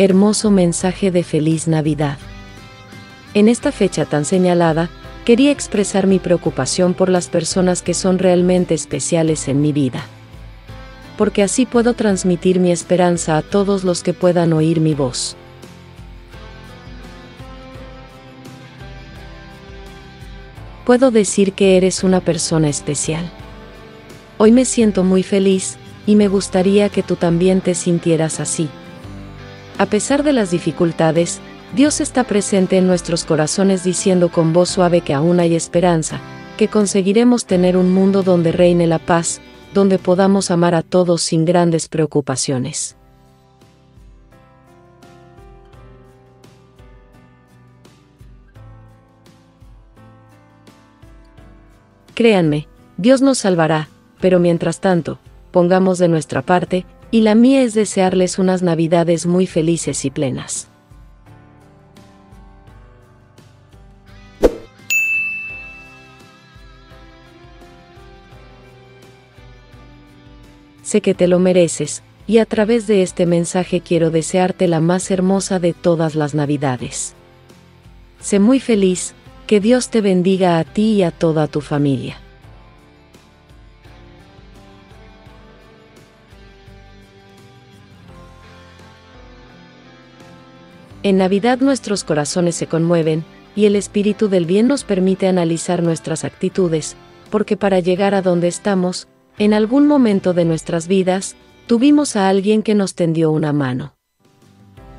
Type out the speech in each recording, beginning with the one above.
hermoso mensaje de feliz Navidad. En esta fecha tan señalada, quería expresar mi preocupación por las personas que son realmente especiales en mi vida. Porque así puedo transmitir mi esperanza a todos los que puedan oír mi voz. Puedo decir que eres una persona especial. Hoy me siento muy feliz, y me gustaría que tú también te sintieras así. A pesar de las dificultades, Dios está presente en nuestros corazones diciendo con voz suave que aún hay esperanza, que conseguiremos tener un mundo donde reine la paz, donde podamos amar a todos sin grandes preocupaciones. Créanme, Dios nos salvará, pero mientras tanto, pongamos de nuestra parte, y la mía es desearles unas navidades muy felices y plenas. Sé que te lo mereces, y a través de este mensaje quiero desearte la más hermosa de todas las navidades. Sé muy feliz, que Dios te bendiga a ti y a toda tu familia. En Navidad nuestros corazones se conmueven, y el Espíritu del Bien nos permite analizar nuestras actitudes, porque para llegar a donde estamos, en algún momento de nuestras vidas, tuvimos a alguien que nos tendió una mano.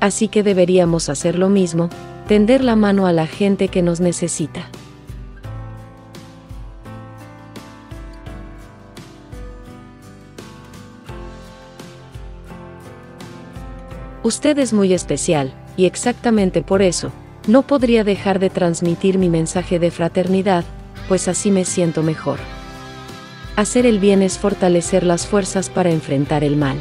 Así que deberíamos hacer lo mismo, tender la mano a la gente que nos necesita. Usted es muy especial, y exactamente por eso, no podría dejar de transmitir mi mensaje de fraternidad, pues así me siento mejor. Hacer el bien es fortalecer las fuerzas para enfrentar el mal.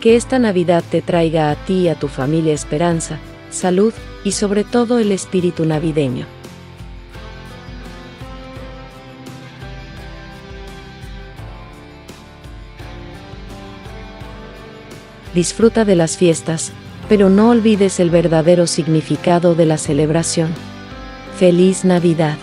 Que esta Navidad te traiga a ti y a tu familia esperanza, salud y sobre todo el espíritu navideño. Disfruta de las fiestas, pero no olvides el verdadero significado de la celebración. Feliz Navidad.